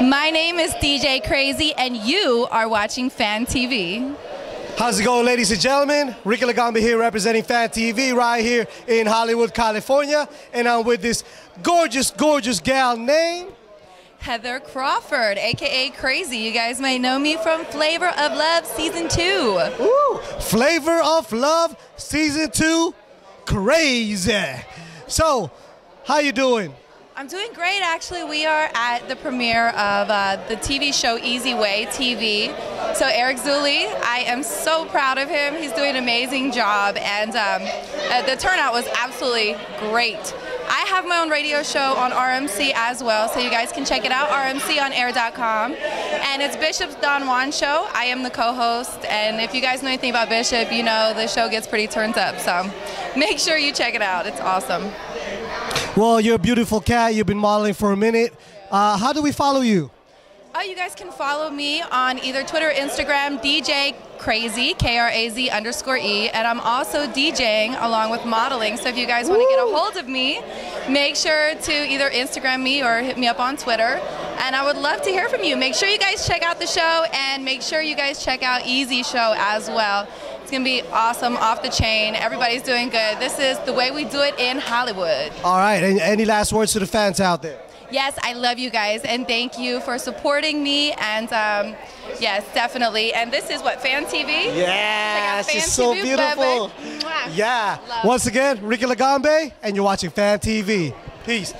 My name is DJ Crazy, and you are watching Fan TV. How's it going, ladies and gentlemen? Ricky Lagumbay here representing Fan TV right here in Hollywood, California. And I'm with this gorgeous, gorgeous gal named Heather Crawford, aka Crazy. You guys might know me from Flavor of Love Season 2. Ooh, Flavor of Love Season 2. Crazy. So, how you doing? I'm doing great, actually. We are at the premiere of uh, the TV show EZ Way TV. So Eric Zuli, I am so proud of him. He's doing an amazing job, and um, uh, the turnout was absolutely great. I have my own radio show on RMC as well, so you guys can check it out, rmconair.com. And it's Bishop's Don Juan show. I am the co-host, and if you guys know anything about Bishop, you know the show gets pretty turned up. So make sure you check it out. It's awesome. Well, you're a beautiful cat. You've been modeling for a minute. Uh, how do we follow you? Oh, you guys can follow me on either Twitter or Instagram, DJ Crazy, K R A Z underscore E. And I'm also DJing along with modeling. So if you guys want to get a hold of me, make sure to either Instagram me or hit me up on Twitter. And I would love to hear from you. Make sure you guys check out the show and make sure you guys check out Easy Show as well. It's going to be awesome, off the chain. Everybody's doing good. This is the way we do it in Hollywood. All right. And any last words to the fans out there? Yes, I love you guys, and thank you for supporting me. And um, yes, definitely. And this is what Fan TV. Yeah, Fan she's so TV, beautiful. Mwah. Yeah. Love. Once again, Ricky Lagumbay, and you're watching Fan TV. Peace.